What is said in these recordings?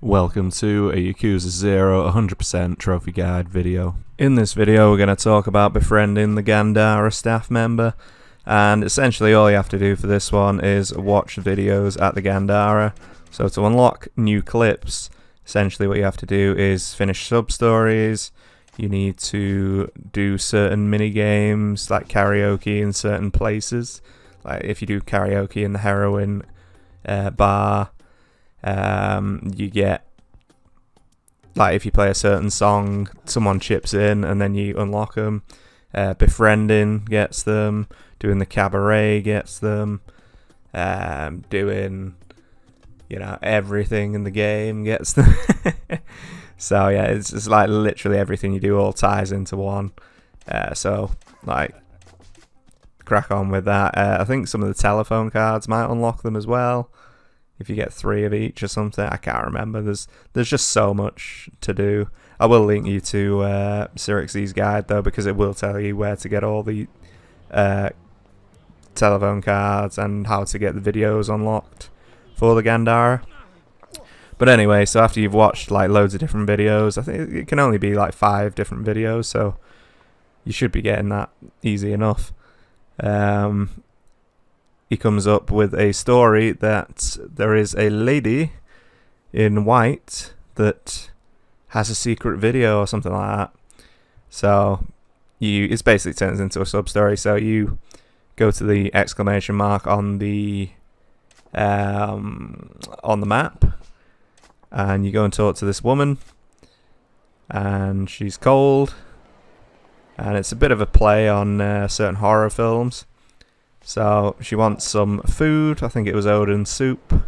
Welcome to a Yakuza 0 100% trophy guide video. In this video we're going to talk about befriending the Gandhara staff member and essentially all you have to do for this one is watch videos at the Gandhara. So to unlock new clips essentially what you have to do is finish sub-stories, you need to do certain mini games like karaoke in certain places. Like if you do karaoke in the heroin uh, bar um, you get like if you play a certain song, someone chips in and then you unlock them. Uh, befriending gets them. Doing the cabaret gets them. Um, doing you know everything in the game gets them. so yeah, it's just like literally everything you do all ties into one. Uh, so like crack on with that. Uh, I think some of the telephone cards might unlock them as well if you get three of each or something. I can't remember. There's there's just so much to do. I will link you to uh, guide though because it will tell you where to get all the uh, telephone cards and how to get the videos unlocked for the Gandhara. But anyway, so after you've watched like loads of different videos, I think it can only be like five different videos, so you should be getting that easy enough. Um, he comes up with a story that there is a lady in white that has a secret video or something like that. So you it basically turns into a sub story. So you go to the exclamation mark on the um, on the map, and you go and talk to this woman, and she's cold, and it's a bit of a play on uh, certain horror films. So she wants some food. I think it was Oden soup.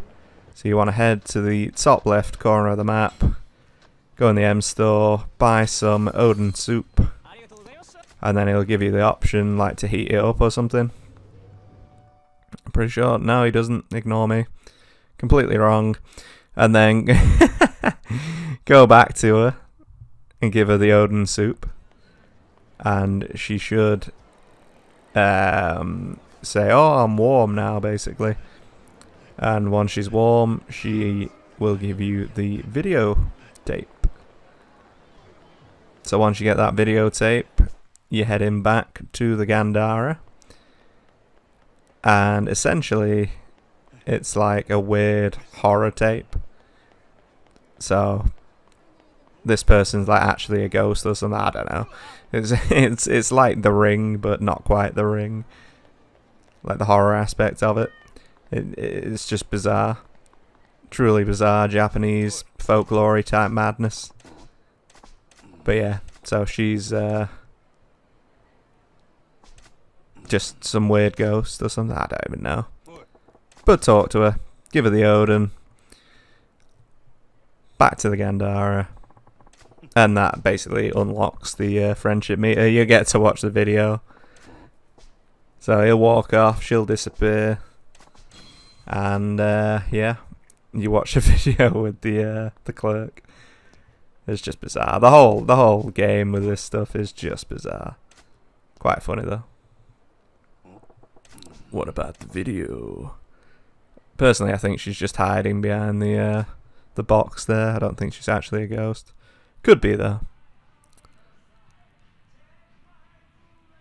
So you want to head to the top left corner of the map, go in the M store, buy some Oden soup, and then he'll give you the option like to heat it up or something. I'm pretty sure. No, he doesn't. Ignore me. Completely wrong. And then go back to her and give her the Oden soup, and she should um, say, "Oh, I'm warm now," basically. And once she's warm, she will give you the video tape. So once you get that videotape, you're heading back to the Gandhara. And essentially, it's like a weird horror tape. So this person's like actually a ghost or something. I don't know. It's it's it's like The Ring, but not quite The Ring like the horror aspect of it. it it's just bizarre. Truly bizarre Japanese folklore type madness. But yeah, so she's uh, just some weird ghost or something. I don't even know. But talk to her, give her the Oden. Back to the Gandhara. And that basically unlocks the uh, friendship meter. You get to watch the video so he'll walk off, she'll disappear, and uh, yeah, you watch a video with the uh, the clerk. It's just bizarre. The whole the whole game with this stuff is just bizarre. Quite funny though. What about the video? Personally, I think she's just hiding behind the uh, the box there. I don't think she's actually a ghost. Could be though.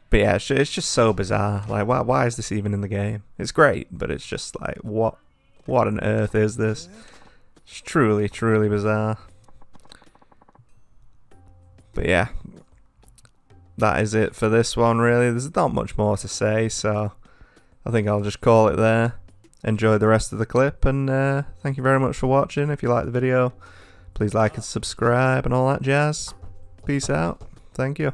But yeah, it's just so bizarre. Like, why, why is this even in the game? It's great, but it's just like, what, what on earth is this? It's truly, truly bizarre. But yeah, that is it for this one, really. There's not much more to say, so I think I'll just call it there. Enjoy the rest of the clip, and uh, thank you very much for watching. If you like the video, Please like and subscribe and all that jazz. Peace out. Thank you.